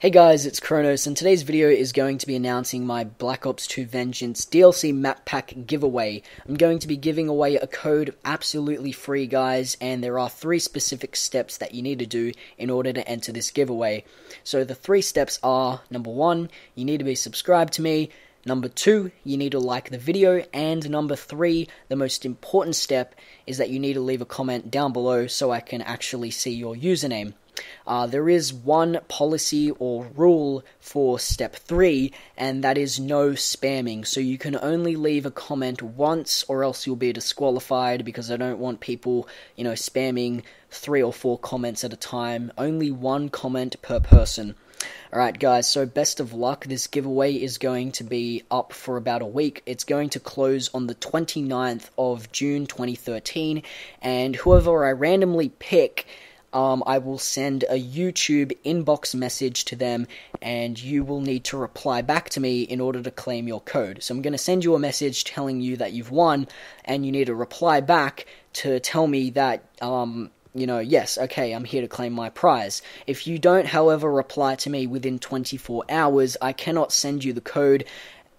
Hey guys, it's Kronos, and today's video is going to be announcing my Black Ops 2 Vengeance DLC map pack giveaway. I'm going to be giving away a code absolutely free, guys, and there are three specific steps that you need to do in order to enter this giveaway. So the three steps are, number one, you need to be subscribed to me, Number two, you need to like the video. And number three, the most important step is that you need to leave a comment down below so I can actually see your username. Uh, there is one policy or rule for step three, and that is no spamming. So you can only leave a comment once, or else you'll be disqualified because I don't want people, you know, spamming three or four comments at a time. Only one comment per person. Alright, guys, so best of luck. This giveaway is going to be up for about a week. It's going to close on the 29th of June 2013, and whoever I randomly pick um, I will send a YouTube inbox message to them, and you will need to reply back to me in order to claim your code. So I'm going to send you a message telling you that you've won, and you need to reply back to tell me that um, you know, yes, okay, I'm here to claim my prize. If you don't, however, reply to me within 24 hours, I cannot send you the code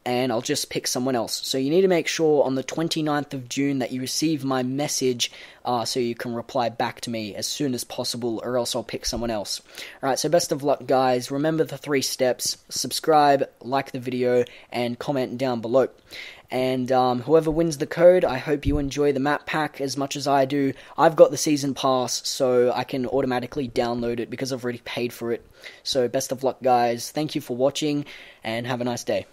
and I'll just pick someone else. So you need to make sure on the 29th of June that you receive my message uh, so you can reply back to me as soon as possible, or else I'll pick someone else. Alright, so best of luck, guys. Remember the three steps subscribe, like the video, and comment down below. And um, whoever wins the code, I hope you enjoy the map pack as much as I do. I've got the season pass, so I can automatically download it because I've already paid for it. So, best of luck, guys. Thank you for watching, and have a nice day.